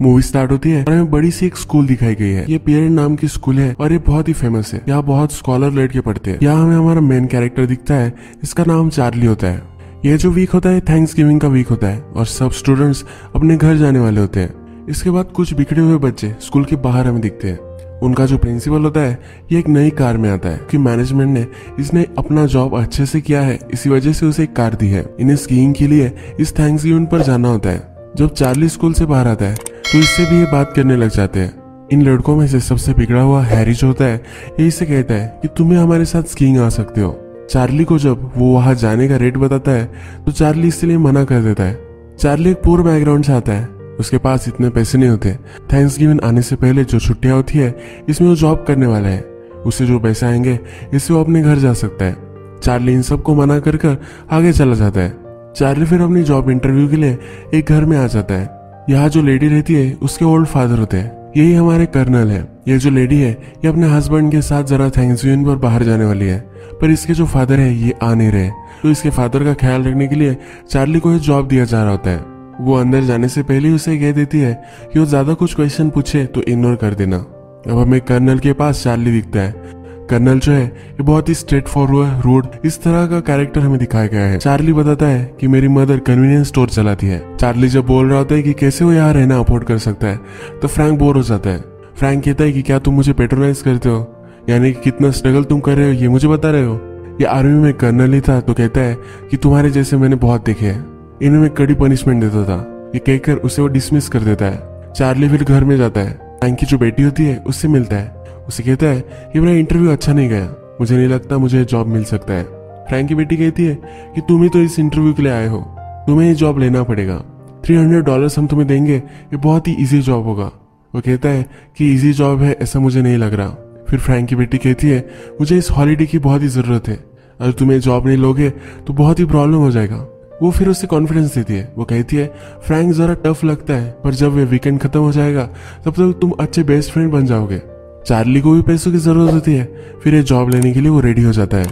Movie start होती है और हमें बड़ी सी एक स्कूल दिखाई गई है। ये पियर नाम की स्कूल है और ये बहुत ही फ़ेमस है। यहाँ बहुत स्कॉलर लड़के पढ़ते हैं। यहाँ हमें हमारा मेन कैरेक्टर दिखता है इसका नाम चार्ली होता है। ये जो वीक होता है थैंक्स गिविंग का वीक होता है और सब स्टूडेंट्स अपने घर जाने वाले होते हैं। इसके बाद कुछ बिखरे हुए बच्चे स्कूल के बाहर हमें दिखते हैं। उनका जो प्रिंसिपल होता है, ये एक नई कार में आता है कि मैनेजमेंट ने इसने अपना जॉब अच्छे से किया है। इसी वजह से उसे एक कार दी है। इन्हें स्कीइंग के लिए इस थैंक्स गिविंग पर जाना होता है। जब चार्ली स्कूल से बाहर आता है तो इससे भी ये बात करने लग जाते हैं। इन लड़कों में से सबसे बिगड़ा हुआ हैरी जो होता है ये इसे कहता है कि तुम्हें हमारे साथ स्कीइंग आ सकते हो। चार्ली को जब वो वहाँ जाने का रेट बताता है तो चार्ली इसलिए मना कर देता है। चार्ली एक पूर बैकग्राउंड से आता है, उसके पास इतने पैसे नहीं होते। थैंक्स गिवन आने से पहले जो छुट्टियाँ होती है, इसमें वो जॉब करने वाला है। उसे जो पैसे आएँगे, इससे वो अपने घर जा सकता है। चार्ली इन सबको मना कर कर आगे चला जाता है। चार्ली फिर अपनी जॉब इंटरव्यू के लिए एक घर में आ जाता है। यहाँ जो लेडी रहती है, उसके ओल्ड फादर होते हैं। यही हमारे कर्नल है। ये जो लेडी है, ये अपने हस्बैंड के साथ जरा थैंक्सगिविंग पर बाहर जाने वाली है। पर इसके जो फादर है, ये आ नहीं रहे। तो इसके फादर का ख्याल रखने के लिए चार्ली को जॉब दिया जा रहा होता है। वो अंदर जाने से पहले उसे कह देती है कि वो ज़्यादा कुछ क्वेश्चन पूछे तो इग्नोर कर देना। अब हमें कर्नल के पास चार्ली दिखता है। कर्नल जो है, ये बहुत ही स्ट्रेट फॉरवर्ड रूड इस तरह का कैरेक्टर हमें दिखाया गया है। चार्ली बताता है कि मेरी मदर कन्वीनियंस स्टोर चलाती है। चार्ली जब बोल रहा होता है कि कैसे वो यहाँ रहना अफोर्ड कर सकता है तो फ्रैंक बोर हो जाता है। फ्रैंक कहता है कि क्या तुम मुझे पेट्रोलाइज करते हो? यानी कि कितना स्ट्रगल तुम कर रहे हो, ये मुझे बता रहे हो? ये आर्मी में कर्नल ही था तो कहता है कि तुम्हारे जैसे मैंने बहुत देखे हैं। इन्हें मैं कड़ी पनिशमेंट देता था। ये कहकर उसे वो डिसमिस कर देता है। चार्ली फिर घर में जाता है। फ्रैंक की जो बेटी होती है, उससे मिलता है। उसे कहता है कि मेरा इंटरव्यू अच्छा नहीं गया। मुझे नहीं लगता मुझे जॉब मिल सकता है। फ्रैंक की बेटी कहती है कि तुम ही तो इस इंटरव्यू के लिए आए हो। तुम्हें ये जॉब लेना पड़ेगा। थ्री हंड्रेड डॉलर हम तुम्हें देंगे, ये बहुत ही इजी जॉब होगा। वो कहता है कि इजी जॉब है, ऐसा मुझे नहीं लग रहा। फिर फ्रैंक की बेटी कहती है, मुझे इस हॉलीडे की बहुत ही ज़रूरत है। अगर तुम्हें जॉब नहीं लोगे तो बहुत ही प्रॉब्लम हो जाएगा। वो फिर उससे कॉन्फिडेंस देती है। वो कहती है फ्रैंक जरा टफ लगता है, पर जब वे वीकेंड खत्म हो जाएगा, तब तक तो तुम अच्छे बेस्ट फ्रेंड बन जाओगे। चार्ली को भी पैसों की ज़रूरत होती है। फिर ये जॉब लेने के लिए वो रेडी हो जाता है।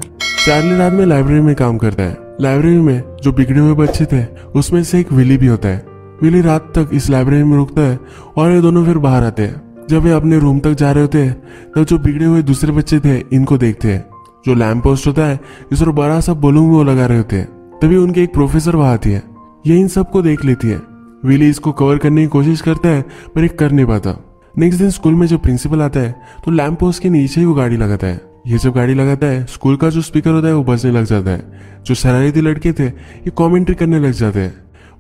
चार्ली रात में लाइब्रेरी में काम करता है। लाइब्रेरी में जो बिगड़े हुए बच्चे थे, उसमें से एक विली भी होता है। विली रात तक इस लाइब्रेरी में रुकता है और ये दोनों फिर बाहर आते हैं। जब ये अपने रूम तक जा रहे होते हैं, तब जो बिगड़े हुए दूसरे बच्चे थे, इनको देखते हैं। जो लैम्प पोस्ट होता है, इस और बड़ा सा बलून वो लगा रहे होते हैं। तभी उनके एक प्रोफेसर वहाँ आती है। ये इन सबको देख लेती है। विली इसको कवर करने की कोशिश करता है, पर एक कर नहीं पाता। नेक्स्ट दिन स्कूल में जब प्रिंसिपल आता है तो लैम्प पोस्ट के नीचे ही वो गाड़ी लगाता है। ये जब गाड़ी लगाता है स्कूल का जो स्पीकर होता है, वो बजने लग जाता है। जो शरारती लड़के थे, ये कॉमेंट्री करने लग जाते हैं।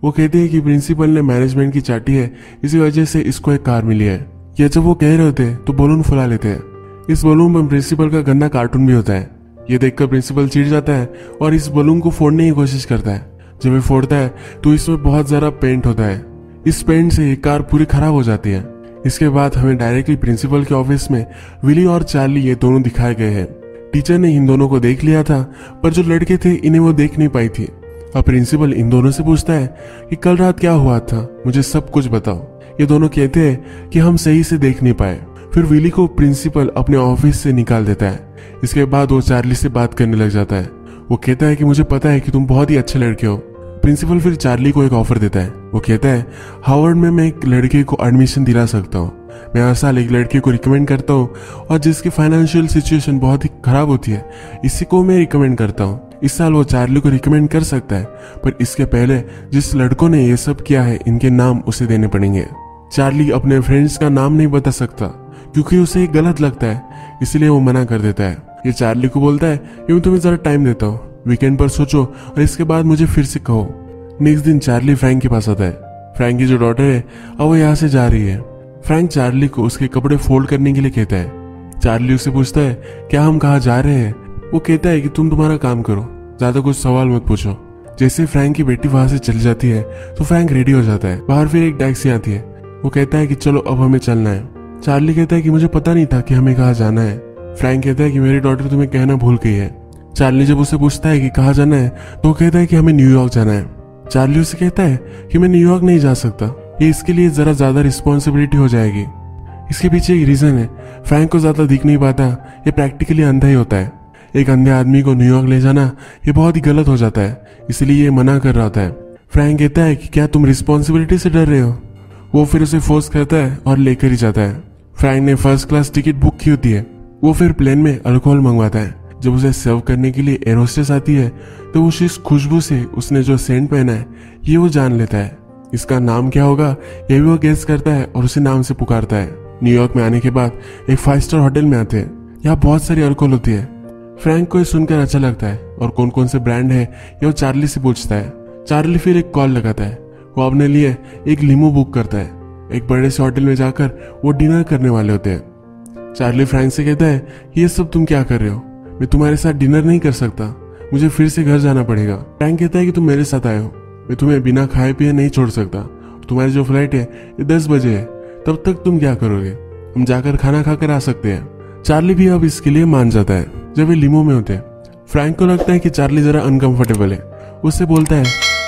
वो कहते हैं कि प्रिंसिपल ने मैनेजमेंट की चाटी है, इसी वजह से इसको एक कार मिली है। ये जब वो कह रहे होते तो बलून फुला लेते हैं। इस बलून में प्रिंसिपल का गंदा कार्टून भी होता है। ये देखकर प्रिंसिपल चिढ़ जाता है और इस बलून को फोड़ने की कोशिश करता है। जब ये फोड़ता है तो इसमें बहुत ज़्यादा पेंट होता है। इस पेंट से ये कार पूरी खराब हो जाती है। इसके बाद हमें डायरेक्टली प्रिंसिपल के ऑफ़िस में विली और चार्ली ये दोनों दिखाए गए हैं। टीचर ने इन दोनों को देख लिया था, पर जो लड़के थे, इन्हें वो देख नहीं पाई थी। अब प्रिंसिपल इन दोनों से पूछता है कि कल रात क्या हुआ था? मुझे सब कुछ बताओ। ये दोनों कहते हैं कि हम सही से देख नहीं पाए। फिर विली को प्रिंसिपल अपने ऑफ़िस से निकाल देता है। इसके बाद वो चार्ली से बात करने लग जाता है। वो कहता है कि मुझे पता है कि तुम बहुत ही अच्छे लड़के हो। प्रिंसिपल फिर चार्ली को एक ऑफ़र देता है। वो कहता है, हार्वर्ड में मैं एक लड़के को एडमिशन दिला सकता हूँ। मैं हर साल एक लड़के को रिकमेंड करता हूँ और जिसकी फाइनेंशियल सिचुएशन बहुत ही खराब होती है, इसी को मैं रिकमेंड करता हूँ। इस साल वो चार्ली को रिकमेंड कर सकता है, पर इसके पहले जिस लड़कों ने ये सब किया है, इनके नाम उसे देने पड़ेंगे। चार्ली अपने फ्रेंड्स का नाम नहीं बता सकता, क्योंकि उसे गलत लगता है, इसलिए वो मना कर देता है। ये चार्ली को बोलता है कि मैं तुम्हें जरा टाइम देता हूँ। वीकेंड पर सोचो और इसके बाद मुझे फिर से कहो। नेक्स्ट दिन चार्ली फ्रैंक के पास आता है। फ्रैंक की जो डॉटर है, अब वो यहाँ से जा रही है। फ्रैंक चार्ली को उसके कपड़े फोल्ड करने के लिए कहता है। चार्ली उससे पूछता है, क्या हम कहा जा रहे हैं? वो कहता है कि, तुम तुम्हारा काम करो। ज़्यादा कुछ सवाल मत पूछो। जैसे फ्रैंक की बेटी वहाँ से चली जाती है तो फ्रैंक रेडी हो जाता है। बाहर फिर एक टैक्सी आती है। वो कहता है कि, चलो, अब हमें चलना है। चार्ली कहता है कि, मुझे पता नहीं था कि हमें कहा जाना है। फ्रैंक कहता है कि, मेरी डॉटर तुम्हें कहना भूल गई है। चार्ली जब उसे पूछता है कि कहा जाना है तो वो कहता है कि हमें न्यूयॉर्क जाना है। चार्ली उसे कहता है कि मैं न्यूयॉर्क नहीं जा सकता। ये इसके लिए जरा ज़्यादा रिस्पॉन्सिबिलिटी हो जाएगी। इसके पीछे एक रीजन है। फ्रैंक को ज़्यादा दिख नहीं पाता, ये प्रैक्टिकली अंधा ही होता है। एक अंधे आदमी को न्यूयॉर्क ले जाना, ये बहुत ही गलत हो जाता है। इसलिए ये मना कर रहा होता है। फ्रैंक कहता है कि क्या तुम रिस्पॉन्सिबिलिटी से डर रहे हो? वो फिर उसे फोर्स करता है और लेकर ही जाता है। फ्रैंक ने फ़र्स्ट क्लास टिकट बुक की होती है। वो फिर प्लेन में अल्कोहल मंगवाता है। जब उसे सर्व करने के लिए एरोस्टेस आती है तो उस इस खुशबू से उसने जो सेंट पहना है, ये वो जान लेता है। इसका नाम क्या होगा ये भी वो गेस करता है और उसे नाम से पुकारता है। न्यूयॉर्क में आने के बाद एक फाइव स्टार होटल में आते हैं। यहाँ बहुत सारी अल्कोहल होती है। फ्रैंक को ये सुनकर अच्छा लगता है और कौन कौन से ब्रांड है, ये वो चार्ली से पूछता है। चार्ली फिर एक कॉल लगाता है। वो अपने लिए एक लिमो बुक करता है। एक बड़े से होटल में जाकर वो डिनर करने वाले होते हैं। चार्ली फ्रैंक से कहता है ये सब तुम क्या कर रहे हो? मैं तुम्हारे साथ डिनर नहीं कर सकता। मुझे फिर से घर जाना पड़ेगा। फ्रैंक कहता है कि तुम मेरे साथ आए हो। मैं तुम्हें बिना खाए पिए नहीं छोड़ सकता। तुम्हारी जो फ़्लाइट है, ये दस बजे है। तब तक तुम क्या करोगे? हम जाकर खाना खाकर आ सकते हैं। चार्ली भी अब इसके लिए मान जाता है, जब वे लिमो में होते हैं। फ्रैंक को लगता है कि चार्ली जरा अनकंफर्टेबल है। उससे बोलता है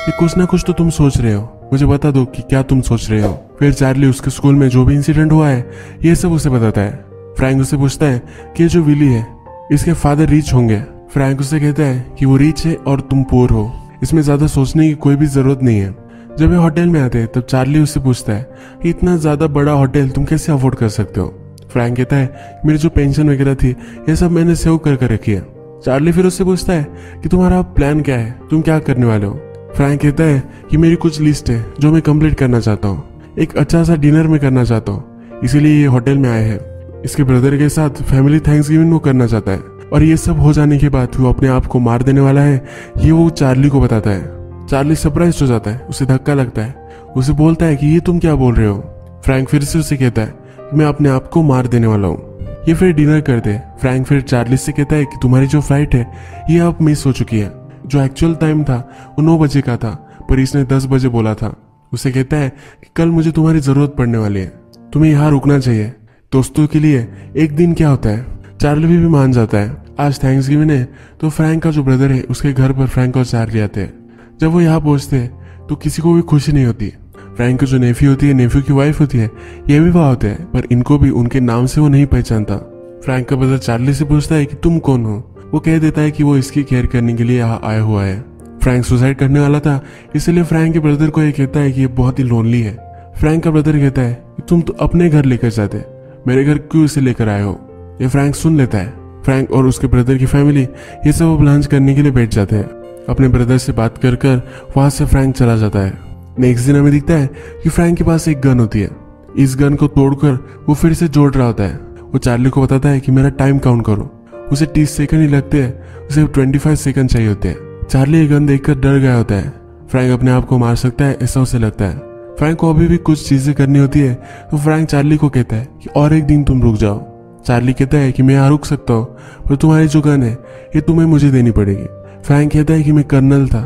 कि कुछ ना कुछ तो तुम सोच रहे हो। मुझे बता दो कि क्या तुम सोच रहे हो। फिर चार्ली उसके स्कूल में जो भी इंसिडेंट हुआ है, ये सब उसे बताता है। फ्रैंक उसे पूछता है कि जो विली है इसके फादर रिच होंगे। फ्रैंक उसे कहता है कि वो रिच है और तुम पुअर हो। इसमें ज़्यादा सोचने की कोई भी ज़रूरत नहीं है। जब ये होटल में आते हैं, तब चार्ली उससे पूछता है कि इतना ज़्यादा बड़ा होटल तुम कैसे अफोर्ड कर सकते हो? फ्रैंक कहता है, मेरी जो पेंशन वगैरह थी, ये सब मैंने सेव कर कर रखी है। चार्ली फिर उससे पूछता है कि तुम्हारा प्लान क्या है? तुम क्या करने वाले हो? फ्रैंक कहता है कि मेरी कुछ लिस्ट है, जो मैं कंप्लीट करना चाहता हूँ। एक अच्छा सा डिनर में करना चाहता हूँ। इसीलिए ये होटल में आए हैं। इसके ब्रदर के साथ फैमिली थैंक्स गिविंग वो करना चाहता है। और ये सब हो जाने के बाद वो अपने आप को मार देने वाला है। ये वो चार्ली को बताता है। चार्ली सरप्राइज़ हो जाता है। उसे धक्का लगता है। उसे बोलता है कि ये तुम क्या बोल रहे हो? फ्रैंक फिर से उसे कहता है, मैं अपने आप को मार देने वाला हूँ। ये फिर डिनर करते हैं फ्रैंक फिर चार्ली से कहता है कि तुम्हारी जो फ़्लाइट है, ये अब मिस हो चुकी है। जो एक्चुअल टाइम था, वो नौ बजे का था, पर इसने दस बजे बोला था। उसे कहता है कि कल मुझे तुम्हारी ज़रूरत पड़ने वाली है। तुम्हें यहाँ रुकना चाहिए। दोस्तों के लिए एक दिन क्या होता है? चार्ली भी, भी मान जाता है। आज थैंक्स गिविंग है तो फ्रैंक का जो ब्रदर है उसके घर पर फ्रैंक और चार्ली आते हैं। जब वो यहाँ पहुँचते हैं तो किसी को भी खुशी नहीं होती। फ्रैंक की जो नेफी होती है नेफ्यू की वाइफ होती है ये भी वहाँ होते हैं पर इनको भी उनके नाम से वो नहीं पहचानता। फ्रैंक का ब्रदर चार्ली से पूछता है कि तुम कौन हो? वो कह देता है कि वो इसकी केयर करने के लिए यहाँ आया हुआ है। फ्रैंक सुसाइड करने वाला था इसलिए फ्रैंक के ब्रदर को ये कहता है कि ये बहुत ही लोनली है। फ्रैंक का ब्रदर कहता है कि तुम तो अपने घर लेकर जाते। मेरे घर क्यों इसे लेकर आए हो? ये फ्रैंक सुन लेता है। फ्रैंक और उसके ब्रदर की फैमिली, ये सब अब लंच करने के लिए बैठ जाते हैं। अपने ब्रदर से बात कर कर वहाँ से फ्रैंक चला जाता है। नेक्स्ट दिन हमें दिखता है कि फ्रैंक के पास एक गन होती है। इस गन को तोड़कर वो फिर से जोड़ रहा होता है। वो चार्ली को बताता है कि मेरा टाइम काउंट करो। उसे तीस सेकंड ही लगते हैं। उसे ट्वेंटी फाइव सेकंड चाहिए होते हैं। चार्ली ये गन देखकर डर गया होता है। फ्रैंक अपने आप को मार सकता है, ऐसा उसे लगता है। फ्रैंक को अभी भी कुछ चीज़ें करनी होती है तो फ्रैंक चार्ली को कहता है कि और एक दिन तुम रुक जाओ। चार्ली कहता है कि मैं यहाँ रुक सकता हूँ, पर तुम्हारी जो गन है, ये तुम्हें मुझे देनी पड़ेगी। फ्रैंक कहता है कि मैं कर्नल था,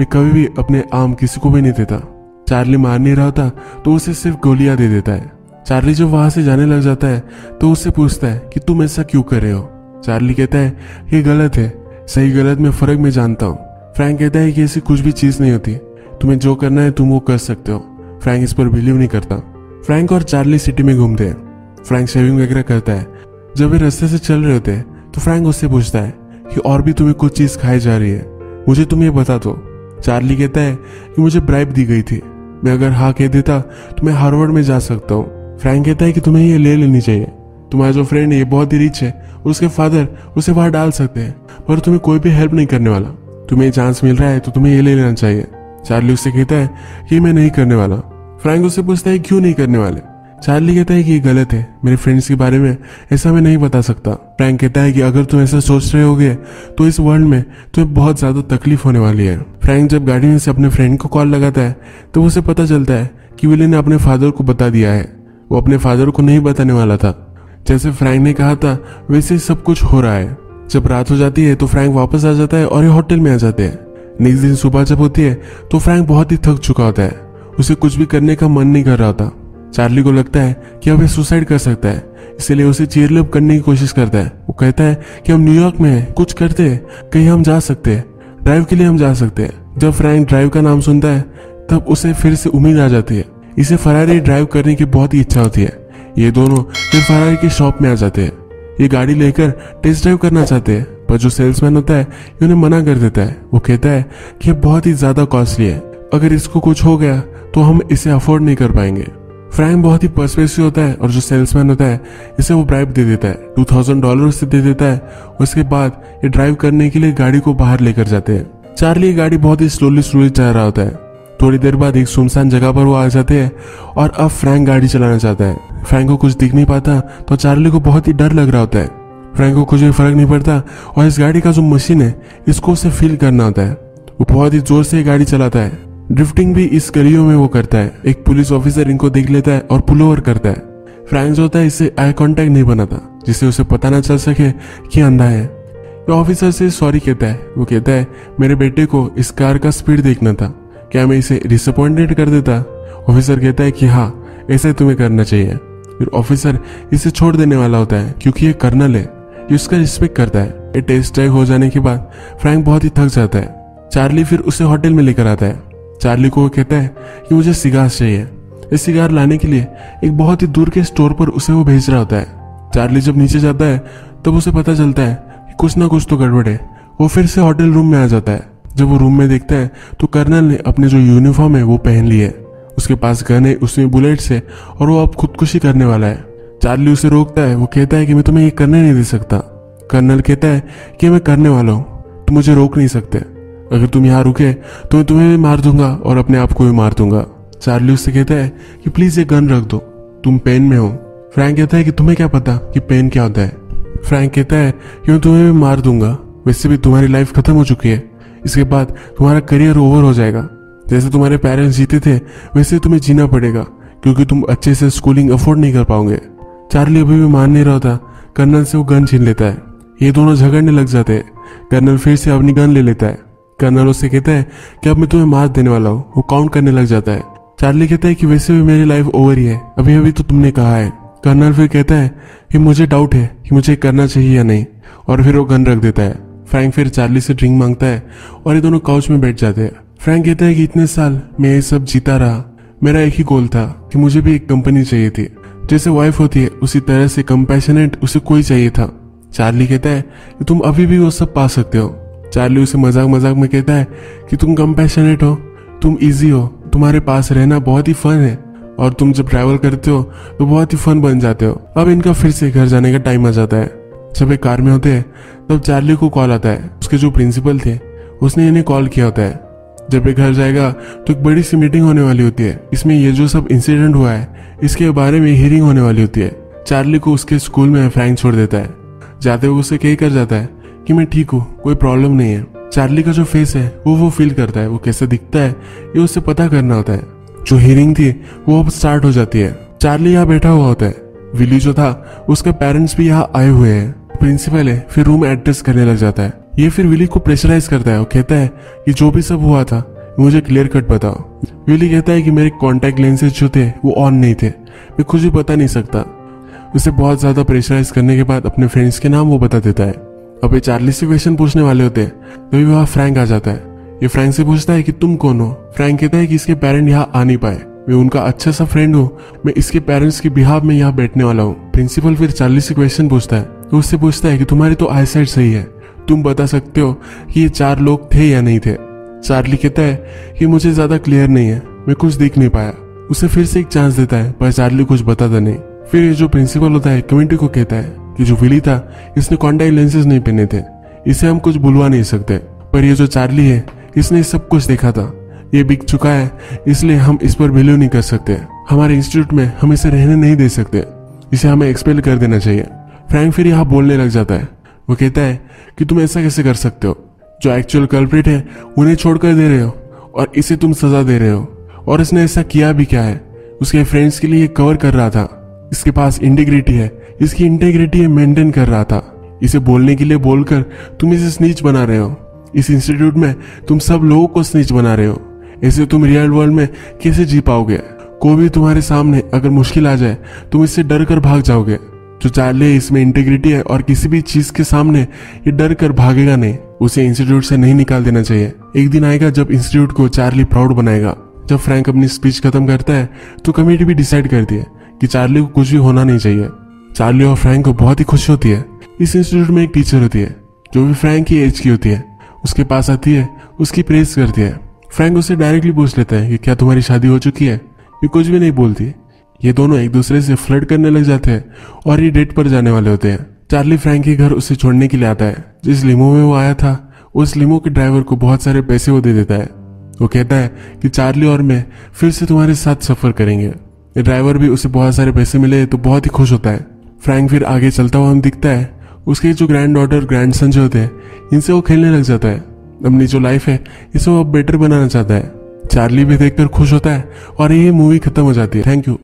मैं कभी भी अपने आम किसी को भी नहीं देता। चार्ली मार नहीं रहा था तो उसे सिर्फ़ गोलियाँ दे देता है। चार्ली जब वहाँ से जाने लग जाता है तो उससे पूछता है कि तुम ऐसा क्यों कर रहे हो? चार्ली कहता है, ये गलत है, सही गलत में फ़र्क में जानता हूँ। फ्रैंक कहता है कि ऐसी कुछ भी चीज़ नहीं होती, तुम्हें जो करना है तुम वो कर सकते हो। फ्रैंक इस पर बिलीव नहीं करता। फ्रैंक और चार्ली सिटी में घूमते हैं। फ्रैंक शेविंग वगैरह करता है। जब वे रास्ते से चल रहे होते हैं तो फ्रैंक उससे पूछता है कि और भी तुम्हें कुछ चीज़ खाई जा रही है? मुझे तुम ये बता दो। चार्ली कहता है कि मुझे ब्राइब दी गई थी। मैं अगर हाँ कह देता तो मैं हार्वर्ड में जा सकता हूँ। फ्रैंक कहता है कि तुम्हें ये ले लेनी चाहिए। तुम्हारा जो फ्रेंड है, ये बहुत ही रिच है और उसके फादर उसे वहाँ डाल सकते हैं, पर तुम्हें कोई भी हेल्प नहीं करने वाला। तुम्हें चांस मिल रहा है तो तुम्हें ये ले लेना चाहिए। चार्ली उससे कहता है कि मैं नहीं करने वाला। फ्रैंक उससे पूछता है, क्यों नहीं करने वाले? चार्ली कहता है कि ये गलत है, मेरे फ्रेंड्स के बारे में ऐसा मैं नहीं बता सकता। फ्रैंक कहता है कि अगर तुम ऐसा सोच रहे होगे तो इस वर्ल्ड में तुम्हें बहुत ज़्यादा तकलीफ़ होने वाली है। फ्रैंक जब गाड़ी में से अपने फ्रेंड को कॉल लगाता है तो उसे पता चलता है कि विली ने अपने फादर को बता दिया है। वो अपने फादर को नहीं बताने वाला था। जैसे फ्रैंक ने कहा था, वैसे सब कुछ हो रहा है। जब रात हो जाती है तो फ्रैंक वापस आ जाता है और ये होटल में आ जाते हैं। नेक्स्ट दिन सुबह जब होती है तो फ्रैंक बहुत ही थक चुका होता है। उसे कुछ भी करने का मन नहीं कर रहा था चार्ली को लगता है कि अब ये सुसाइड कर सकता है। इसलिए उसे चेयरलिप करने की कोशिश करता है। वो कहता है कि हम न्यूयॉर्क में हैं, कुछ करते हैं, कहीं हम जा सकते हैं। ड्राइव के लिए हम जा सकते हैं। जब फ्रैंक ड्राइव का नाम सुनता है, तब उसे फिर से उम्मीद आ जाती है। इसे फरारी ड्राइव करने की बहुत ही इच्छा होती है। ये दोनों फिर फरारी की शॉप में आ जाते हैं। ये गाड़ी लेकर टेस्ट ड्राइव करना चाहते हैं, पर जो सेल्समैन होता है उन्हें मना कर देता है। वो कहता है कि ये बहुत ही ज़्यादा कॉस्टली है। अगर इसको कुछ हो गया तो हम इसे अफोर्ड नहीं कर पाएँगे। फ्रैंक बहुत ही पर्सपेसिव होता है और जो सेल्समैन होता है, इसे वो ब्राइब दे देता है। टू थाउज़ेंड डॉलर उसे दे देता है। उसके बाद ये ड्राइव करने के लिए गाड़ी को बाहर लेकर जाते हैं। चार्ली गाड़ी बहुत ही स्लोली स्लोली चला रहा होता है। थोड़ी देर बाद एक सुनसान जगह पर वो आ जाते हैं और अब फ्रैंक गाड़ी चलाना चाहता है। फ्रैंक को कुछ दिख नहीं पाता तो चार्ली को बहुत ही डर लग रहा होता है। फ्रैंक को कुछ भी फ़र्क नहीं पड़ता और इस गाड़ी का जो मशीन है, इसको उसे फील करना होता है। वो बहुत ही ज़ोर से गाड़ी चलाता है। ड्रिफ्टिंग भी इस गलियों में वो करता है। एक पुलिस ऑफिसर इनको देख लेता है और पुल ओवर करता है। फ्रैंक जो होता है इससे आई कांटेक्ट नहीं बनाता जिससे उसे पता ना चल सके कि अंधा है। वो ऑफिसर से सॉरी कहता है। वो कहता है, मेरे बेटे को इस कार का स्पीड देखना था। क्या मैं इसे डिसअपॉइंटेड कर देता? ऑफिसर कहता है कि हाँ ऐसा तुम्हें करना चाहिए। फिर ऑफिसर इसे छोड़ देने वाला होता है, क्योंकि ये कर्नल है। ये उसका रिस्पेक्ट करता है। ये टेस्ट ड्राइव हो जाने के बाद फ्रैंक बहुत ही थक जाता है। चार्ली फिर उसे होटल में लेकर आता है। चार्ली को वो कहता है कि मुझे सिगार चाहिए। ये सिगार लाने के लिए एक बहुत ही दूर के स्टोर पर उसे वो भेज रहा होता है। चार्ली जब नीचे जाता है, तब उसे पता चलता है कि कुछ ना कुछ तो गड़बड़ है। वो फिर से होटल रूम में आ जाता है। जब वो रूम में देखता है तो कर्नल ने अपने जो यूनिफॉर्म है, वो पहन ली है। उसके पास गन है, उसमें बुलेट्स है और वो अब खुदकुशी करने वाला है। चार्ली उसे रोकता है, वो कहता है कि मैं तुम्हें ये करने नहीं दे सकता। कर्नल कहता है कि मैं करने वाला हूँ, तुम मुझे रोक नहीं सकते। अगर तुम यहाँ रुके तो तुम्हें भी मार दूँगा और अपने आप को भी मार दूँगा। चार्ली उससे कहता है कि प्लीज़ ये गन रख दो। तुम पेन में हो। फ्रैंक कहता है कि तुम्हें क्या पता कि पेन क्या होता है। फ्रैंक कहता है कि मैं तुम्हें भी मार दूँगा। वैसे भी तुम्हारी लाइफ खत्म हो चुकी है। इसके बाद तुम्हारा करियर ओवर हो जाएगा। जैसे तुम्हारे पेरेंट्स जीते थे, वैसे तुम्हें जीना पड़ेगा, क्योंकि तुम अच्छे से स्कूलिंग अफोर्ड नहीं कर पाओगे। चार्ली अभी भी मान नहीं रहा था। कर्नल से वो गन छीन लेता है। ये दोनों झगड़ने लग जाते हैं। कर्नल फिर से अपनी गन ले लेता है। कर्नल उससे कहता है कि अब मैं तुम्हें मार देने वाला हूँ। वो काउंट करने लग जाता है। चार्ली कहता है कि वैसे भी मेरी लाइफ ओवर ही है। अभी अभी तो तुमने कहा है। कर्नल फिर कहता है कि मुझे डाउट है कि मुझे करना चाहिए या नहीं। और फिर वो गन रख देता है। फ्रैंक फिर चार्ली से ड्रिंक माँगता है और ये दोनों काउच में बैठ जाते हैं। फ्रैंक कहता है कि इतने साल मैं ये सब जीता रहा। मेरा एक ही गोल था कि मुझे भी एक कंपनी चाहिए थी। जैसे वाइफ होती है, उसी तरह से कंपैशनेट उसे कोई चाहिए था। चार्ली कहता है कि तुम अभी भी वो सब पा सकते हो। चार्ली उसे मज़ाक मज़ाक में कहता है कि तुम कंपैशनेट हो, तुम इजी हो, तुम्हारे पास रहना बहुत ही फन है। और तुम जब ट्रैवल करते हो तो बहुत ही फन बन जाते हो। अब इनका फिर से घर जाने का टाइम आ जाता है। जब एक कार में होते हैं, तब चार्ली को कॉल आता है। उसके जो प्रिंसिपल थे, उसने इन्हें कॉल किया होता है। जब ये घर जाएगा तो एक बड़ी सी मीटिंग होने वाली होती है। इसमें ये जो सब इंसिडेंट हुआ है, इसके बारे में हियरिंग होने वाली होती है। चार्ली को उसके स्कूल में फ्रैंक छोड़ देता है। जाते हुए उसे कह कर जाता है कि मैं ठीक हूँ, कोई प्रॉब्लम नहीं है। चार्ली का जो फेस है, वो वो फील करता है, वो कैसे दिखता है, ये उसे पता करना होता है। जो हियरिंग थी, वो अब स्टार्ट हो जाती है। चार्ली यहाँ बैठा हुआ होता है। विली जो था, उसके पेरेंट्स भी यहाँ आए हुए हैं। प्रिंसिपल है, फिर रूम एड्रेस करने लग जाता है। ये फिर विली को प्रेशराइज करता है और कहता है कि जो भी सब हुआ था, मुझे क्लियर कट बताओ। विली कहता है कि मेरे कॉन्टेक्ट लेंसेज जो थे, वो ऑन नहीं थे। मैं कुछ भी बता नहीं सकता। उसे बहुत ज़्यादा प्रेशराइज करने के बाद अपने फ्रेंड्स के नाम वो बता देता है। ये चार्ली से क्वेश्चन पूछने वाले होते हैं। तभी वहाँ फ्रैंक आ जाता है। ये फ्रैंक से पूछता है कि तुम कौन हो? फ्रैंक कहता है कि इसके पेरेंट यहाँ आ नहीं पाए। मैं उनका अच्छा सा फ्रेंड हूँ। मैं इसके पेरेंट्स के बिहार में यहाँ बैठने वाला हूँ। प्रिंसिपल फिर चार्ली से क्वेश्चन पूछता है। तो उससे पूछता है कि तुम्हारी तो आई साइड सही है। तुम बता सकते हो कि ये चार लोग थे या नहीं थे? चार्ली कहता है कि मुझे ज़्यादा क्लियर नहीं है। मैं कुछ देख नहीं पाया। उसे फिर से एक चांस देता है, पर चार्ली कुछ बताता नहीं। फिर ये जो प्रिंसिपल होता है कमेटी को कहता है कि जो विली था, इसने कॉन्टेक्ट लेंसेज नहीं पहने थे। इसे हम कुछ बुलवा नहीं सकते। पर ये जो चार्ली है, इसने सब कुछ देखा था। ये बिक चुका है, इसलिए हम इस पर वैल्यू नहीं कर सकते। हमारे इंस्टीट्यूट में हम इसे रहने नहीं दे सकते। इसे हमें एक्सपेल कर देना चाहिए। फ्रैंक फिर यहाँ बोलने लग जाता है। वो कहता है कि तुम ऐसा कैसे कर सकते हो? जो एक्चुअल कल्प्रिट है, उन्हें छोड़कर दे रहे हो, और इसे तुम सजा दे रहे हो। और इसने ऐसा किया भी क्या है? उसके फ्रेंड्स के लिए कवर कर रहा था। इसके पास इंटीग्रिटी है। इसकी इंटेग्रिटी मेंटेन कर रहा था। इसे बोलने के लिए बोलकर तुम इसे स्नीच बना रहे हो। इस इंस्टीट्यूट में तुम सब लोगों को स्नीच बना रहे हो। ऐसे तुम रियल वर्ल्ड में कैसे जी पाओगे? कोई भी तुम्हारे सामने अगर मुश्किल आ जाए, तुम इससे डर कर भाग जाओगे। जो चार्ली इसमें इंटीग्रिटी है और किसी भी चीज़ के सामने ये डर कर भागेगा नहीं। उसे इंस्टीट्यूट से नहीं निकाल देना चाहिए। एक दिन आएगा जब इंस्टीट्यूट को चार्ली प्राउड बनाएगा। जब फ्रैंक अपनी स्पीच खत्म करता है तो कमेटी भी डिसाइड करती है कि चार्ली को कुछ भी होना नहीं चाहिए। चार्ली और फ्रैंक को बहुत ही खुशी होती है। इस इंस्टीट्यूट में एक टीचर होती है, जो भी फ्रैंक की एज की होती है, उसके पास आती है, उसकी प्रेस करती है। फ्रैंक उससे डायरेक्टली पूछ लेता है कि क्या तुम्हारी शादी हो चुकी है? ये कुछ भी नहीं बोलती। ये दोनों एक दूसरे से फ्लर्ट करने लग जाते हैं और ये डेट पर जाने वाले होते हैं। चार्ली फ्रैंक के घर उसे छोड़ने के लिए आता है। जिस लिमो में वो आया था, उस लिमो के ड्राइवर को बहुत सारे पैसे वो दे देता है। वो कहता है कि चार्ली और मैं फिर से तुम्हारे साथ सफ़र करेंगे। ड्राइवर भी उसे बहुत सारे पैसे मिले तो बहुत ही खुश होता है। फ्रैंक फिर आगे चलता हुआ हम दिखता है। उसके जो ग्रैंड डॉटर ग्रैंड सन जो होते हैं, इनसे वो खेलने लग जाता है। अपनी जो लाइफ है, इसे वो अब बेटर बनाना चाहता है। चार्ली भी देखकर खुश होता है और ये मूवी खत्म हो जाती है। Thank you